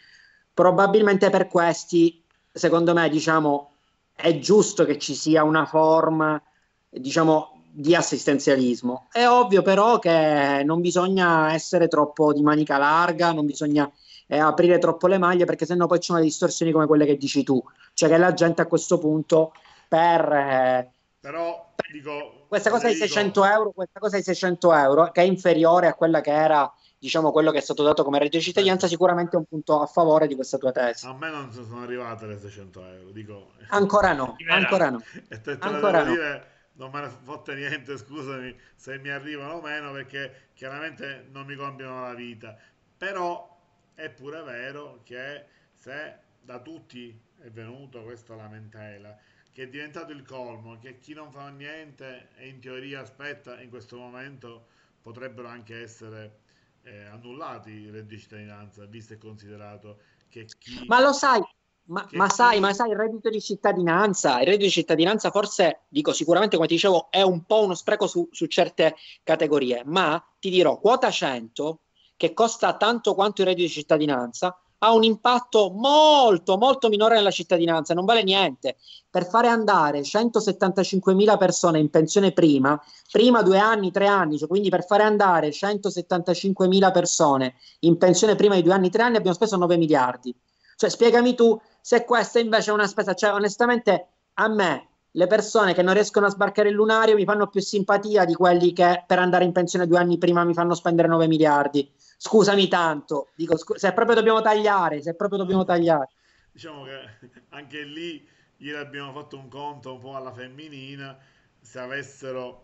Probabilmente per questi, secondo me, diciamo, è giusto che ci sia una forma, diciamo, di assistenzialismo. È ovvio però che non bisogna essere troppo di manica larga, non bisogna eh, aprire troppo le maglie perché sennò poi c'è una distorsioni come quelle che dici tu, cioè che la gente a questo punto per... Eh, Però dico... Questa cosa di 600 euro, questa cosa di 600 euro, che è inferiore a quella che era diciamo quello che è stato dato come reddito di cittadinanza sicuramente è un punto a favore di questa tua tesi. A me non sono arrivate le 600 euro dico. Ancora no ancora no. E te, te ancora no. dire non me ne fotte niente scusami se mi arrivano o meno perché chiaramente non mi compiono la vita. Però è pure vero che se da tutti è venuto questa lamentela che è diventato il colmo, che chi non fa niente e in teoria aspetta in questo momento potrebbero anche essere eh, annullati i reddito di cittadinanza, visto e considerato che chi... Ma lo sai, ma, ma, sai, ma sai, il reddito di cittadinanza, il reddito di cittadinanza forse, dico sicuramente come ti dicevo, è un po' uno spreco su, su certe categorie, ma ti dirò, quota 100, che costa tanto quanto il reddito di cittadinanza, ha un impatto molto, molto minore nella cittadinanza, non vale niente. Per fare andare 175.000 persone in pensione prima, prima due anni, tre anni, cioè quindi per fare andare 175.000 persone in pensione prima di due anni, tre anni abbiamo speso 9 miliardi. Cioè spiegami tu se questa invece è una spesa, cioè onestamente a me le persone che non riescono a sbarcare il lunario mi fanno più simpatia di quelli che per andare in pensione due anni prima mi fanno spendere 9 miliardi. Scusami tanto, dico, scu- se proprio dobbiamo tagliare, se proprio dobbiamo tagliare. Diciamo che anche lì ieri abbiamo fatto un conto un po' alla femminina, se avessero,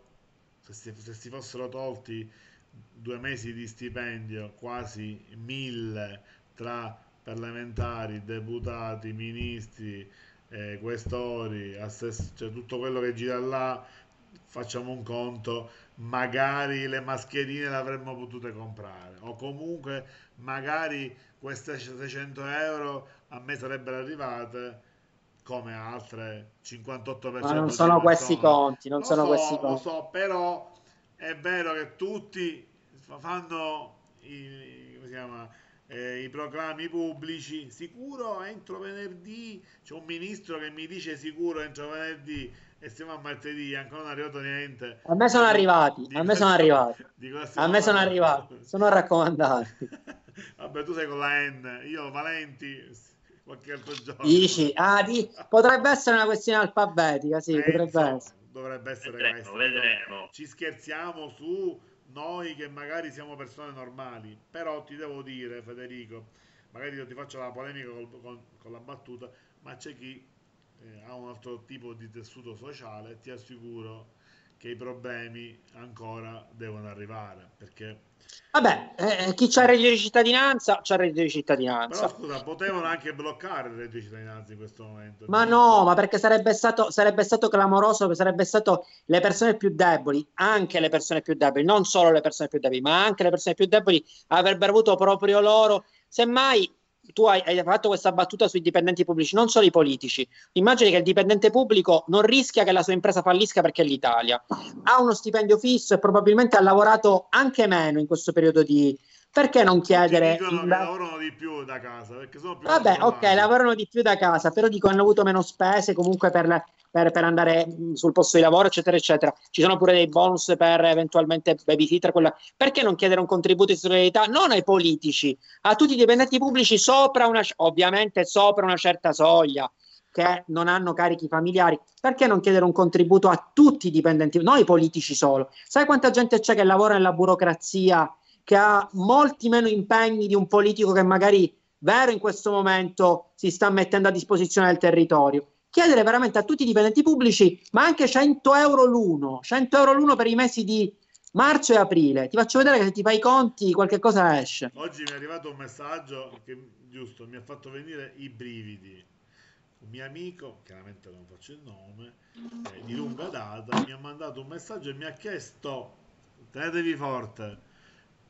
se si, se si fossero tolti due mesi di stipendio, quasi mille tra parlamentari, deputati, ministri, eh, questori, assess- cioè tutto quello che gira là, facciamo un conto, magari le mascherine le avremmo potute comprare. O comunque magari queste 600 euro a me sarebbero arrivate come altre 58% Ma non sono questi conti, non lo sono so, questi lo conti. so, però è vero che tutti fanno i, come si chiama, eh, i proclami pubblici, sicuro entro venerdì, c'è un ministro che mi dice sicuro entro venerdì e siamo a martedì, ancora non è arrivato niente. A me sono arrivati, Di a me sono arrivati, a me sono arrivati, sono raccomandati. Vabbè, tu sei con la N, io Valenti qualche altro giorno. Dici, ah, di- potrebbe essere una questione alfabetica, sì, Penso potrebbe essere. Dovrebbe essere Vedremo, questo. vedremo. Ci scherziamo su noi che magari siamo persone normali, però ti devo dire, Federico, magari io ti faccio la polemica col- con, con la battuta, ma c'è chi eh, ha un altro tipo di tessuto sociale ti assicuro che i problemi ancora devono arrivare, perché Vabbè, eh, chi c'ha il reddito di cittadinanza, c'ha il reddito di però cittadinanza. scusa, potevano anche bloccare il reddito di cittadinanza in questo momento. Ma no, ma perché sarebbe stato, sarebbe stato clamoroso, sarebbe stato le persone più deboli, anche le persone più deboli, non solo le persone più deboli, ma anche le persone più deboli avrebbero avuto proprio loro. Semmai tu hai, hai fatto questa battuta sui dipendenti pubblici, non solo i politici. Immagini che il dipendente pubblico non rischia che la sua impresa fallisca perché è l'Italia. Ha uno stipendio fisso e probabilmente ha lavorato anche meno in questo periodo di... Perché non chiedere... dicono che lavorano di più da casa, più Vabbè, ok, lavorano di più da casa, però dico hanno avuto meno spese comunque per, per- per andare mh, sul posto di lavoro, eccetera, eccetera. Ci sono pure dei bonus per eventualmente babysitter. Quella... Perché non chiedere un contributo di solidarietà non ai politici, a tutti i dipendenti pubblici sopra una, ovviamente sopra una certa soglia, che non hanno carichi familiari? Perché non chiedere un contributo a tutti i dipendenti, non ai politici solo? Sai quanta gente c'è che lavora nella burocrazia? Che ha molti meno impegni di un politico che magari, vero, in questo momento si sta mettendo a disposizione del territorio. Chiedere veramente a tutti i dipendenti pubblici, ma anche 100 euro l'uno, 100 euro l'uno per i mesi di marzo e aprile. Ti faccio vedere che se ti fai i conti qualche cosa esce. Oggi mi è arrivato un messaggio che giusto mi ha fatto venire i brividi. Un mio amico, chiaramente non faccio il nome, eh, di lunga data, mi ha mandato un messaggio e mi ha chiesto, tenetevi forte,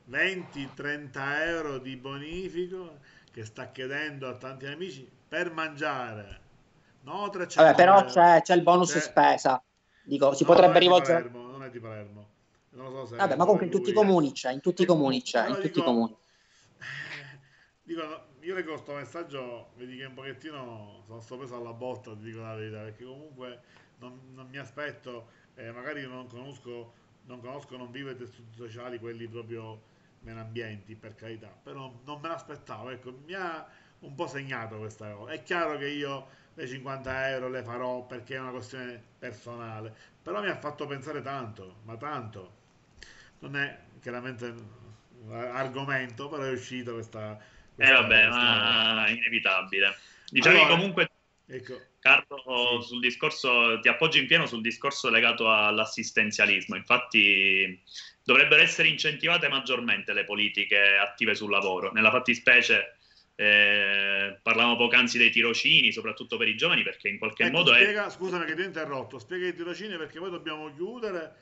20-30 euro di bonifico che sta chiedendo a tanti amici per mangiare. No, 300 Vabbè, però euro. c'è, c'è il bonus C'è- spesa. Dico, si No, potrebbe rivolgere. Palermo, non è di Palermo. Non lo so se Vabbè, ma comunque in tutti i è- comuni c'è, in tutti i comuni c'è, in tutti i comuni. eh, Dico, io leggo questo messaggio, vedi che un pochettino sono sto preso alla botta, ti dico la verità, perché comunque non, non mi aspetto, eh, magari non conosco, non conosco, non vivo i tessuti sociali, quelli proprio ambienti, per carità, però non me l'aspettavo, ecco, mi ha un po' segnato questa cosa. È chiaro che io le 50 euro le farò perché è una questione personale, però mi ha fatto pensare tanto, ma tanto. Non è chiaramente un argomento, però è uscito questa... Eh questa- vabbè, questa- ma inevitabile. Diciamo Allora, che comunque, Ecco, Carlo, Sì. sul discorso, ti appoggio in pieno sul discorso legato all'assistenzialismo. Infatti, dovrebbero essere incentivate maggiormente le politiche attive sul lavoro. Nella fattispecie, eh, parlavamo poc'anzi dei tirocini, soprattutto per i giovani, perché in qualche ecco, modo è spiega, scusami che ti ho interrotto, spiega i tirocini perché poi dobbiamo chiudere,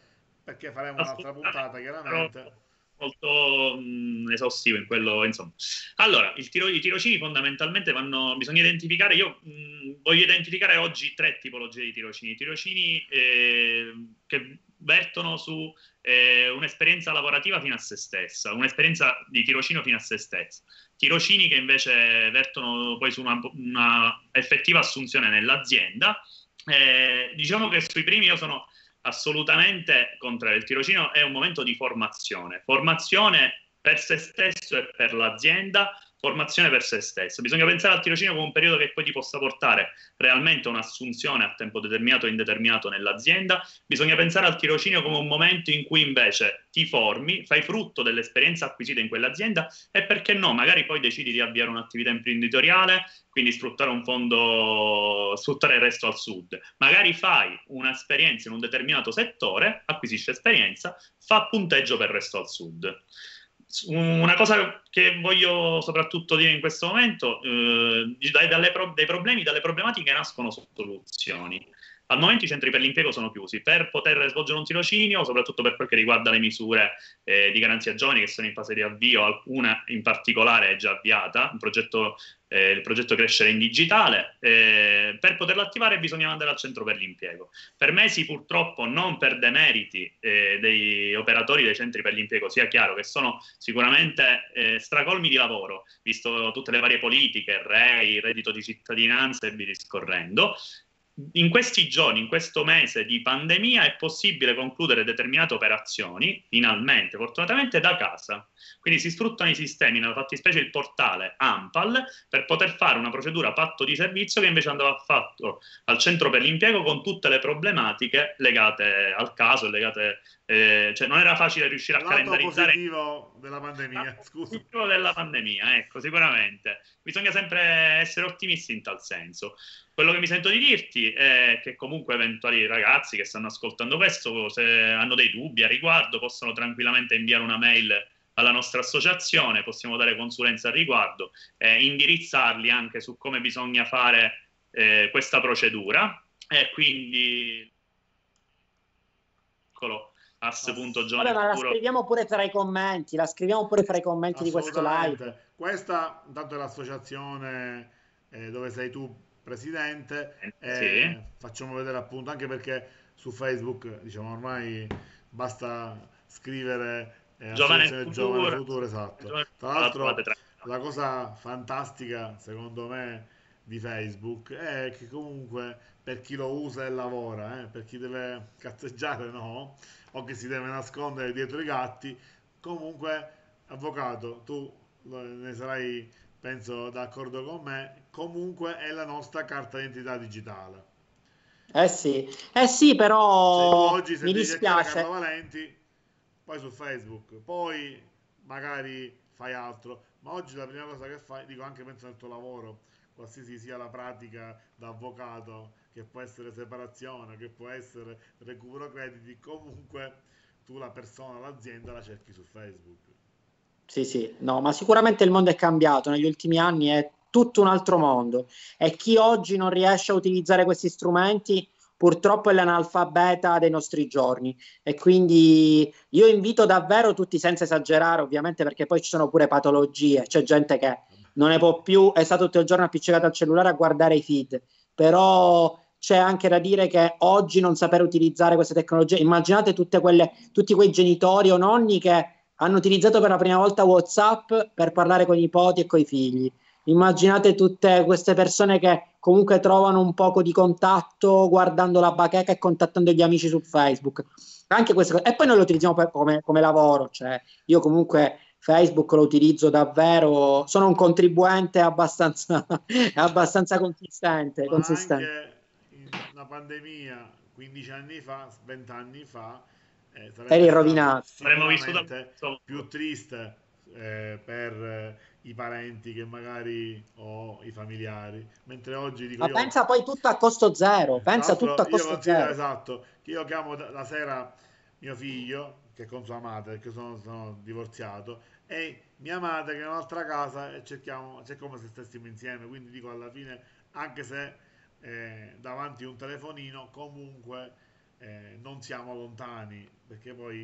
perché faremo un'altra puntata, chiaramente. molto mh, esaustivo in quello, insomma. Allora, tiro- i tirocini fondamentalmente vanno, bisogna identificare, io mh, voglio identificare oggi tre tipologie di tirocini. Tirocini eh, che vertono su eh, un'esperienza lavorativa fino a se stessa, un'esperienza di tirocinio fino a se stessa. Tirocini che invece vertono poi su una, una effettiva assunzione nell'azienda. Eh, diciamo che sui primi io sono assolutamente contrario. Il tirocinio è un momento di formazione, formazione per se stesso e per l'azienda, formazione per se stesso. Bisogna pensare al tirocinio come un periodo che poi ti possa portare realmente un'assunzione a tempo determinato o indeterminato nell'azienda. Bisogna pensare al tirocinio come un momento in cui invece ti formi, fai frutto dell'esperienza acquisita in quell'azienda e perché no, magari poi decidi di avviare un'attività imprenditoriale, quindi sfruttare un fondo, sfruttare il resto al sud. Magari fai un'esperienza in un determinato settore, acquisisci esperienza, fa punteggio per il resto al sud una cosa che voglio soprattutto dire in questo momento, eh, dai, pro- dai problemi, dalle problematiche nascono soluzioni. Al momento i centri per l'impiego sono chiusi per poter svolgere un tirocinio, soprattutto per quel che riguarda le misure eh, di garanzia giovani che sono in fase di avvio, alcuna in particolare è già avviata, progetto, eh, il progetto Crescere in Digitale. Eh, per poterlo attivare bisogna andare al centro per l'impiego. Per mesi purtroppo non per demeriti eh, dei operatori dei centri per l'impiego, sia chiaro che sono sicuramente eh, stracolmi di lavoro, visto tutte le varie politiche, REI, reddito di cittadinanza e via discorrendo, in questi giorni, in questo mese di pandemia, è possibile concludere determinate operazioni, finalmente, fortunatamente, da casa. Quindi si sfruttano i sistemi, nella fattispecie il portale AMPAL, per poter fare una procedura patto di servizio che invece andava fatto al centro per l'impiego con tutte le problematiche legate al caso, legate, eh, cioè non era facile riuscire a Lato calendarizzare. positivo della pandemia, scusa. Positivo della pandemia, ecco, sicuramente. Bisogna sempre essere ottimisti in tal senso. Quello che mi sento di dirti è che comunque eventuali ragazzi che stanno ascoltando questo, se hanno dei dubbi a riguardo, possono tranquillamente inviare una mail alla nostra associazione, possiamo dare consulenza al riguardo, eh, indirizzarli anche su come bisogna fare eh, questa procedura. E quindi eccolo ass.giovane la scriviamo pure tra i commenti, la scriviamo pure tra i commenti di questo live. Questa intanto è l'associazione eh, dove sei tu presidente. Eh, sì. Facciamo vedere appunto, anche perché su Facebook, diciamo, ormai basta scrivere eh, Giovane Futuro. Giovane Futuro, esatto. Tra l'altro, la cosa fantastica, secondo me, di Facebook è che comunque per chi lo usa e lavora, eh, per chi deve cazzeggiare no, o che si deve nascondere dietro i gatti, comunque, avvocato, tu ne sarai penso d'accordo con me, comunque è la nostra carta d'identità digitale. Eh sì, eh sì, però cioè, oggi se mi dispiace. Valenti, poi su Facebook, poi magari fai altro, ma oggi la prima cosa che fai, dico anche penso nel tuo lavoro, qualsiasi sia la pratica da avvocato, che può essere separazione, che può essere recupero crediti, comunque tu la persona, l'azienda la cerchi su Facebook. Sì, sì, no, ma sicuramente il mondo è cambiato negli ultimi anni, è tutto un altro mondo. E chi oggi non riesce a utilizzare questi strumenti purtroppo è l'analfabeta dei nostri giorni. E quindi io invito davvero tutti senza esagerare ovviamente perché poi ci sono pure patologie, c'è gente che non ne può più, è stato tutto il giorno appiccicato al cellulare a guardare i feed, però c'è anche da dire che oggi non sapere utilizzare queste tecnologie, immaginate quelle, tutti quei genitori o nonni che hanno utilizzato per la prima volta WhatsApp per parlare con i nipoti e con i figli. Immaginate tutte queste persone che comunque trovano un poco di contatto guardando la bacheca e contattando gli amici su Facebook. Anche queste E poi noi lo utilizziamo come, come lavoro, cioè io comunque Facebook lo utilizzo davvero, sono un contribuente abbastanza, abbastanza consistente. Ma consistente. Una pandemia 15 anni fa, 20 anni fa, eh, eri rovinato. Saremmo vissuto più triste eh, per i parenti che magari o i familiari, mentre oggi dico Ma io, pensa poi tutto a costo zero, pensa tutto a costo zero. Esatto, che io chiamo la sera mio figlio che è con sua madre, perché sono, sono divorziato, e mia madre che è in un'altra casa e cerchiamo, c'è come se stessimo insieme, quindi dico alla fine, anche se eh, davanti un telefonino, comunque eh, non siamo lontani, perché poi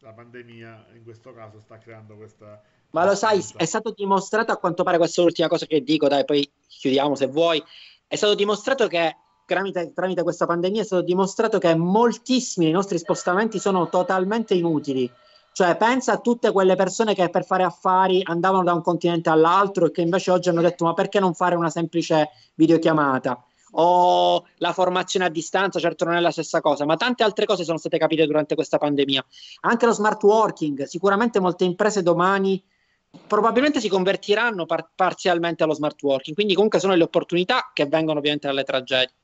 la pandemia in questo caso sta creando questa... Ma lo sai, è stato dimostrato a quanto pare, questa è l'ultima cosa che dico, dai, poi chiudiamo se vuoi, è stato dimostrato che tramite, tramite questa pandemia è stato dimostrato che moltissimi dei nostri spostamenti sono totalmente inutili. Cioè, pensa a tutte quelle persone che per fare affari andavano da un continente all'altro e che invece oggi hanno detto: ma perché non fare una semplice videochiamata? O la formazione a distanza, certo non è la stessa cosa, ma tante altre cose sono state capite durante questa pandemia. Anche lo smart working, sicuramente molte imprese domani probabilmente si convertiranno par- parzialmente allo smart working, quindi comunque sono le opportunità che vengono ovviamente dalle tragedie.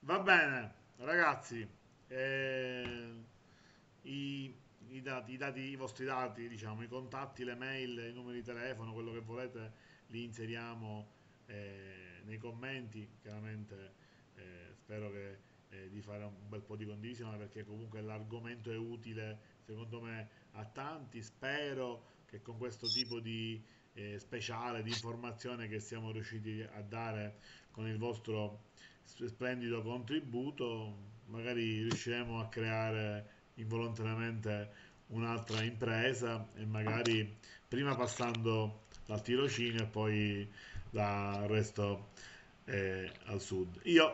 Va bene, ragazzi, eh, i, i, dati, i, dati, i vostri dati, diciamo, i contatti, le mail, i numeri di telefono, quello che volete, li inseriamo eh, nei commenti. Chiaramente eh, spero che, eh, di fare un bel po' di condivisione perché comunque l'argomento è utile, secondo me, a tanti. Spero che con questo tipo di eh, speciale di informazione che siamo riusciti a dare con il vostro splendido contributo magari riusciremo a creare involontariamente un'altra impresa e magari prima passando dal tirocinio e poi dal resto eh, al sud. Io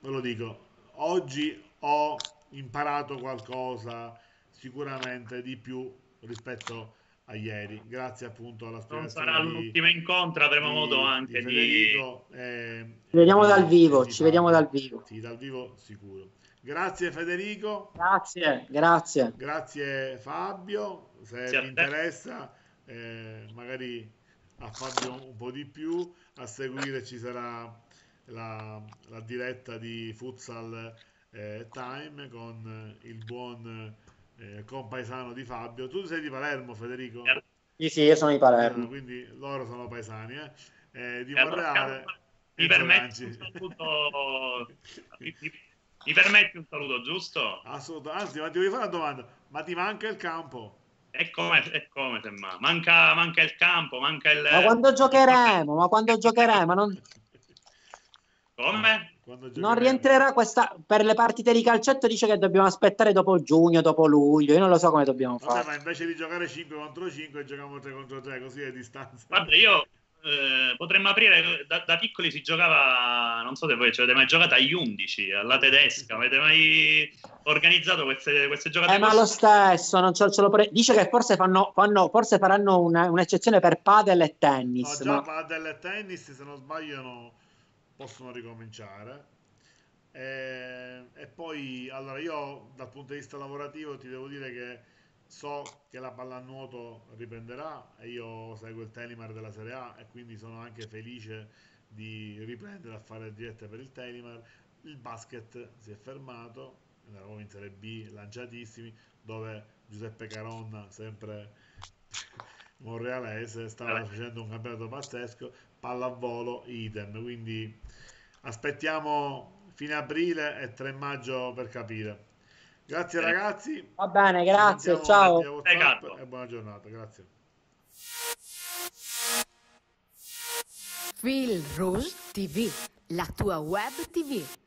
ve lo dico oggi ho imparato qualcosa sicuramente di più rispetto a ieri, grazie appunto alla spiegazione. Non sarà l'ultimo incontro, avremo di, modo anche di. Federico, di... Eh, ci vediamo dal vivo, ci vediamo dal vivo. Sì, dal vivo sicuro. Grazie Federico. Grazie, grazie. Grazie Fabio. Se grazie vi interessa, eh, magari a Fabio un po' di più. A seguire ci sarà la, la diretta di Futsal eh, Time con il buon eh, compaesano di Fabio. Tu sei di Palermo, Federico? Sì, sì, io sono di Palermo. Eh, quindi loro sono paesani, eh? eh di Monreale. Mi permetti, un saluto, mi, mi, mi permetti un saluto, giusto? Assolutamente, anzi, ma ti voglio fare una domanda, ma ti manca il campo? E come, e come se manca, manca il campo, manca il... Ma quando giocheremo? Ma quando giocheremo? Non... Come? Non rientrerà questa per le partite di calcetto. Dice che dobbiamo aspettare dopo giugno, dopo luglio. Io non lo so come dobbiamo Vabbè, fare. Ma invece di giocare 5 contro 5, giochiamo 3 contro 3, così a distanza. Guarda, io eh, potremmo aprire da, da, piccoli si giocava. Non so se voi ci avete mai giocato agli 11 alla tedesca. Avete mai organizzato queste, queste giocate? Eh, ma lo stesso, non ce, ce lo pre... dice che forse, fanno, fanno, forse faranno una, un'eccezione per padel e tennis. No, già ma... padel e tennis, se non sbaglio possono ricominciare. E, e, poi, allora, io dal punto di vista lavorativo ti devo dire che so che la pallanuoto riprenderà e io seguo il Telimar della Serie A e quindi sono anche felice di riprendere a fare dirette per il Telimar. Il basket si è fermato, eravamo in Serie B lanciatissimi, dove Giuseppe Caronna, sempre monrealese, stava facendo un campionato pazzesco pallavolo idem quindi aspettiamo fine aprile e 3 maggio per capire. Grazie ragazzi. Va bene grazie ciao. e buona giornata grazie. Phil Rouge TV la tua web tv